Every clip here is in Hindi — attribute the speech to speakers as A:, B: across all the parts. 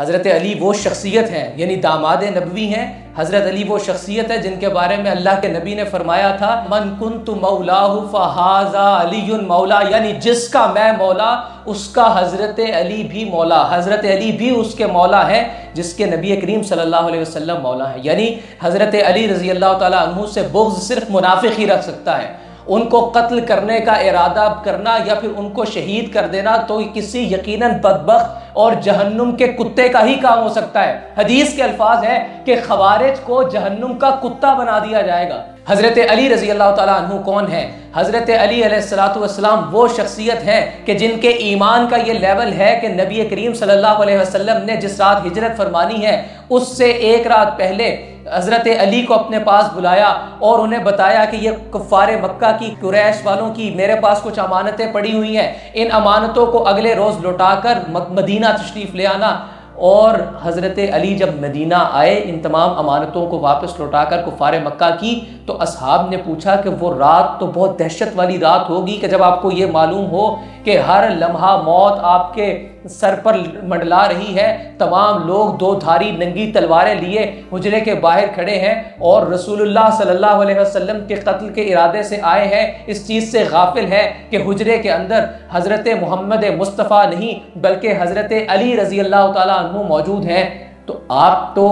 A: हज़रत अली वो शख्सियत हैं यानी दामाद नबवी हैं। हज़रत अली वो शख्सियत है जिनके बारे में अल्लाह के नबी ने फरमाया था मन कुन तो मौला फ़हाजा अली मौला यानी जिसका मैं मौला उसका हज़रत अली भी मौला। हज़रत अली भी उसके मौला है जिसके नबी करीम सल्लल्लाहु अलैहि वसल्लम मौला है। यानी हज़रत अली रज़ी अल्लाह तु से बुग्ज़ सिर्फ़ मुनाफिक ही रख सकता है। उनको कत्ल करने का इरादा करना या फिर उनको शहीद कर देना तो किसी यकीनन बदबक और जहन्नुम के कुत्ते का ही काम हो सकता है। हदीस के अल्फाज है कि खवारिज को जहन्नुम का कुत्ता बना दिया जाएगा। हज़रत अली रज़ी अल्लाह तु कौन है? हज़रत अली सलाम वो शख्सियत है कि जिनके ईमान का ये लेवल है कि नबी करीम सल्लल्लाहु अलैहि वसल्लम ने जिस रात हिजरत फरमानी है, उससे एक रात पहले हज़रत अली को अपने पास बुलाया और उन्हें बताया कि ये कुफ़ार मक्का की कुरैश वालों की मेरे पास कुछ अमानतें पड़ी हुई हैं। इन अमानतों को अगले रोज़ लौटाकर मदीना तशरीफ़ ले आना। और हज़रत अली जब मदीना आए, इन तमाम अमानतों को वापस लौटा कर कुफ़ार मक्का की तो असहाब ने पूछा कि वो रात तो बहुत दहशत वाली रात होगी कि जब आपको ये मालूम हो कि हर लम्हा मौत आपके सर पर मंडला रही है। तमाम लोग दो धारी नंगी तलवारें लिए हुजरे के बाहर खड़े हैं और रसूलुल्लाह सल्लल्लाहु अलैहि वसल्लम के कत्ल के इरादे से आए हैं। इस चीज़ से गाफिल है कि हुजरे के अंदर हज़रत मोहम्मद मुस्तफ़ा नहीं, बल्कि हज़रत अली रज़ी अल्लाह तु मौजूद हैं। तो आप तो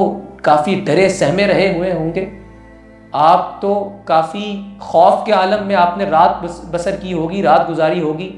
A: काफ़ी डरे सहमे रहे हुए होंगे। आप तो काफ़ी खौफ के आलम में आपने रात बसर की होगी, रात गुजारी होगी।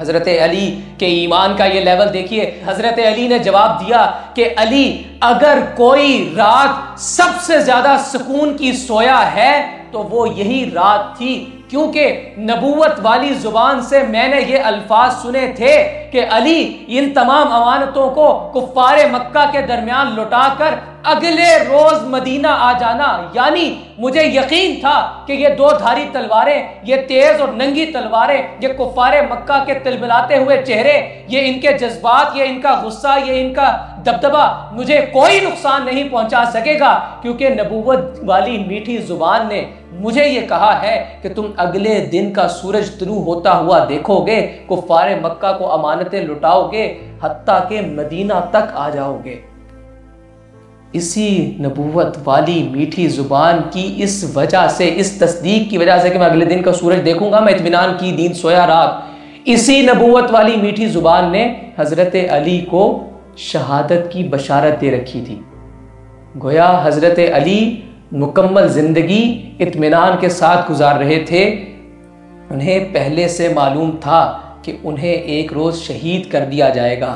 A: हज़रत अली के ईमान का ये लेवल देखिए। हज़रत अली ने जवाब दिया कि, अली, अगर कोई रात सबसे ज़्यादा सुकून की सोया है तो वो यही रात थी क्योंकि नबूवत वाली ज़ुबान से मैंने ये अल्फाज सुने थे कि अली इन तमाम अमानतों को कुफ़ार मक्का के दरमियान लुटाकर अगले रोज मदीना आ जाना। यानी मुझे यकीन था कि ये दो धारी तलवारें, ये तेज और नंगी तलवारें, ये कुफारे मक्का के तिलबिलाते हुए चेहरे, ये इनके जज्बात, ये इनका गुस्सा, ये इनका दबदबा मुझे कोई नुकसान नहीं पहुँचा सकेगा, क्योंकि नबूवत वाली मीठी ज़ुबान ने मुझे ये कहा है कि तुम अगले दिन का सूरज तुलू होता हुआ देखोगे, कुफारे मक्का को अमानतें लुटाओगे, हत्ता के मदीना तक आ जाओगे। इसी नबूवत वाली मीठी ज़ुबान की इस वजह से, इस तस्दीक की वजह से कि मैं अगले दिन का सूरज देखूँगा, मैं इतमान की दीन सोया रात इसी नबूवत वाली मीठी ज़ुबान ने हज़रत अली को शहादत की बशारत दे रखी थी। गोया हज़रत अली मुकम्मल ज़िंदगी इतमान के साथ गुजार रहे थे। उन्हें पहले से मालूम था कि उन्हें एक रोज़ शहीद कर दिया जाएगा।